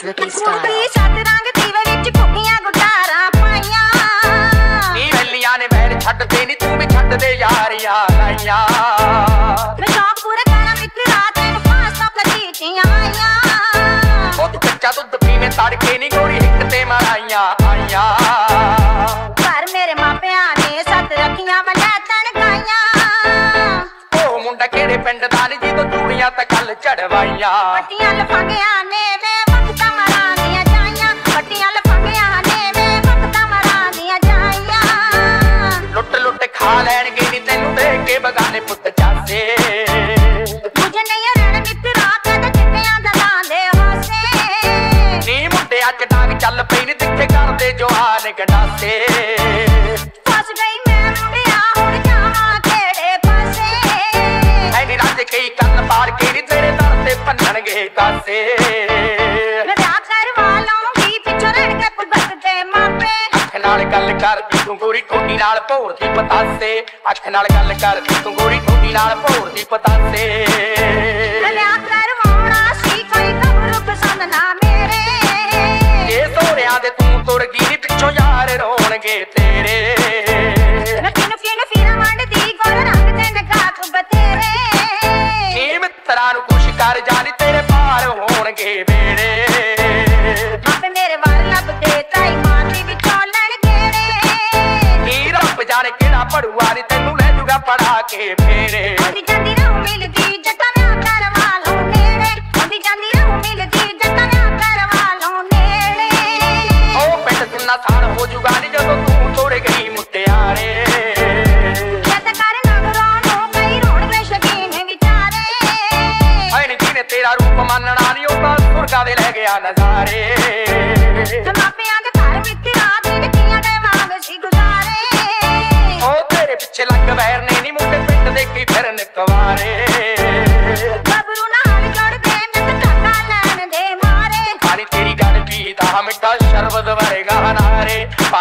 Drippy style. ਕੁੜੀ ਸੱਤ ਰੰਗ ਦੀਵੇ ਵਿੱਚ ਕੁੱਕੀਆਂ ਗੁਟਾਰਾਂ ਪਾਈਆਂ। ਨੀ ਵੈਲੀਆਂ ਨੇ ਵੈਰ ਛੱਡਦੇ ਨੀ ਤੂੰ ਵੀ ਛੱਡ ਦੇ ਯਾਰੀਆਂ ਲਾਈਆਂ ਮੈਂ ਸ਼ੌਕ ਪੂਰੇ ਕਰਾਂ ਵਿੱਚ ਰਾਤ ਨੂੰ ਫਾਸਟਾ ਪਲਟੀਆਂ ਆਈਆਂ। ਬਹੁਤ ਕੱਚਾ ਦੁੱਧ ਪੀਵੇਂ ਤੜਕੇ ਨੀ ਗੋਰੀ ਹਿੱਕ ਤੇ ਮਰਾਈਆਂ ਆਈਆਂ। ਪਰ ਮੇਰੇ ਮਾਪਿਆਂ ਨੇ ਸੱਤ ਰੱਖੀਆਂ ਵਲੈਤਣ ਗਾਈਆਂ। ਉਹ ਮੁੰਡਾ ਕਿਹੜੇ ਪਿੰਡ ਦਾ ਨੀ ਜਦੋਂ ਚੂੜੀਆਂ ਤੇ ਕੱਲ ਚੜਵਾਈਆਂ ਪੱਟੀਆਂ ਲਫਾਂਗਿਆਂ ਨੇ ਚੱਲ ਪਈ ਨੀ ਤਿੱਖੇ ਕਰਦੇ ਜਵਾਨ ਗੰਡਾਸੇ ਫਸ ਗਈ ਮੈਂ ਮੁੰਡਿਆ ਹੁਣ ਜਾਵਾਂ ਕਿਹੜੇ ਪਾਸੇ? ਐ ਨੀ ਰੱਜ ਕਈ ਕੰਨ ਪਾੜ ਕੇ ਨੀ ਤੇਰੇ ਦਰ ਤੇ ਭੰਨਣਗੇ ਕਾਸੇ। ਮੈਂ ਵਿਆਹ ਕਰਵਾ ਲਵਾਂਗੀ ਪਿੱਛੋਂ ਰਹਿਣ ਕੇ ਭੁਗਤ ਦੇ ਮਾਪੇ। ਅੱਖ ਨਾਲ ਗੱਲ ਕਰਦੀ ਤੂੰ ਗੋਰੀ ਠੋਡੀ ਨਾਲ ਭੋਰਦੀ ਪਤਾਸੇ। ਅੱਖ ਨਾਲ ਗੱਲ ਕਰਦੀ ਤੂੰ ਗੋਰੀ ਠੋਡੀ ਨਾਲ ਭੋਰਦੀ ਪਤਾਸੇ। ਤੇਰੇ। ਮੈਂ ਕਿਨੂੰ ਕਿਨੂੰ ਫੀਰਾ ਵੰਡਦੀ ਗੋਰ ਰੰਗ ਤੇ ਨਗਾਕ ਬਤੇਰੇ ਨੀ ਮਿੱਤਰਾਂ ਨੂੰ ਖੁਸ਼ ਕਰ ਜਾਣੀ ਤੇਰੇ ਪਾਰ ਹੋਣਗੇ ਵੇੜੇ। ਮਾਪੇ ਮੇਰੇ ਵਾਰ ਲੱਭਦੇ ਤਾਈ ਮਾਂ ਦੀ ਵਿਚੋਲਣ ਗੇੜੇ। ਨੀ ਰੱਬ ਜਾਣੇ ਕਿਹੜਾ ਪੜੂਆ ਨੀ ਤੈਨੂੰ ਲੈ ਜੂਗਾ ਪੜਾ ਕੇ ਫੇਰੇ। ਆਉਂਦੀ ਜਾਂਦੀ ਰਹੂ ਮਿਲਦੀ ਜੱਟਾਂ ਸਾਨ ਹੋ ਜੂਗਾ ਨੀ ਜਦੋਂ ਤੂੰ ਤੋੜ ਗਈ ਜਿਹਨੇ ਤੇਰਾ ਰੂਪ ਮੰਨਣਾ ਨੀ ਉਹ ਤਾਂ ਸੁਰਗਾ ਦੇ ਲੈ ਗਿਆ ਨਜ਼ਾਰੇ। ਮਾਪਿਆਂ ਦੇ ਘਰ ਵਿੱਚ ਰਾਤ ਨਿਕੀਆਂ ਦੇ ਵਾਂਗ ਸੀ ਗੁਜ਼ਾਰੇ। ਉਹ ਤੇਰੇ ਪਿੱਛੇ ਲੱਗ ਵੈਰ ਨੇ ਨੀ ਮੁੰਡੇ ਪਿੰਡ ਦੇ ਕੀ ਫਿਰਨ ਕਵਾਰੇ ਦੇ ਮਿੱਠਾ ਸ਼ਰਬਤ ਵਰਗਾ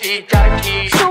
Jackie. turkey.